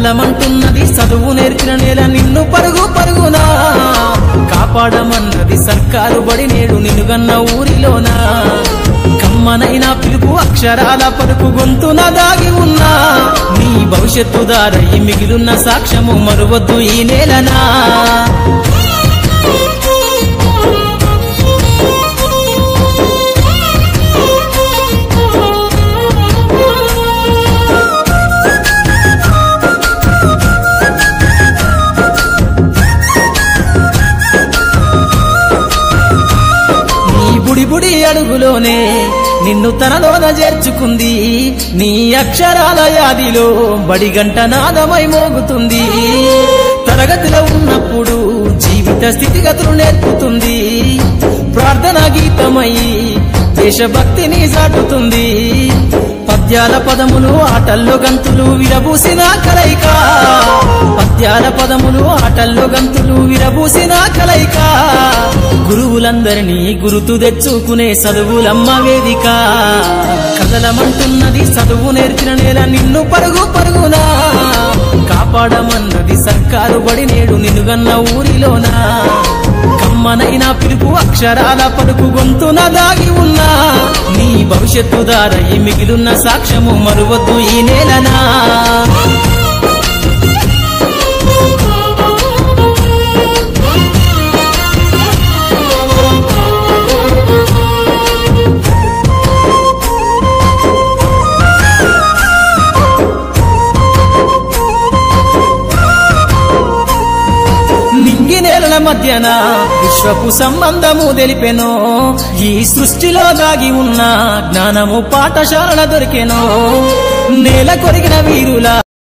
కదలమంటున్నది చదువు నేర్చిన నేల నిన్ను పరుగు పరుగునా. కాపాడమన్నది సర్కారు బడి నేడు నినుగన్న ఊరిలోనా. కమ్మనైన పిలుపు అక్షరాల పలుకు గొంతున దాగి ఉన్నా. నీ భవిష్యత్తు దారై మిగిలిన సాక్ష్యము మరువద్దు ఈ నేలనా. బుడిబుడి అడుగులోనే నిన్ను తనలోన చేర్చుకుంది. నీ అక్షరాల యాదిలో బడిగంట నాదమై మోగుతుంది. తరగతిలో ఉన్నప్పుడు జీవిత స్థితిగతులు నేర్పుతుంది. ప్రార్థన గీతమై దేశభక్తిని సాటుతుంది పద్యాల పదములు ఆటల్లో గంతులు విరబూసిన కలయిక. పద్యాల పదములు ఆటల్లో గంతులు విరబూసిన కలయిక. గురువులందరినీ గురుతు తెచ్చుకునే చదువులమ్మ వేదిక. కదలమంటున్నది చదువు నేర్చిన నేల నిన్ను పరుగు పరుగునా. కాపాడమన్నది సర్కారు బడి నేడు నిన్నుగన్న ఊరిలోనా. కమ్మనైనా పిలుపు అక్షరాల పలుకు గొంతున దాగి ఉన్నా. నీ భవిష్యత్తు దారై మిగిలిన సాక్ష్యము మరువద్దు ఈ నేలనా? నింగి నేలల మధ్యన విశ్వపు సంబంధము తెలిపెను. ఈ సృష్టిలో దాగి ఉన్న జ్ఞానము పాఠశాలల దొరికెను. నేల కొరిగిన వీరుల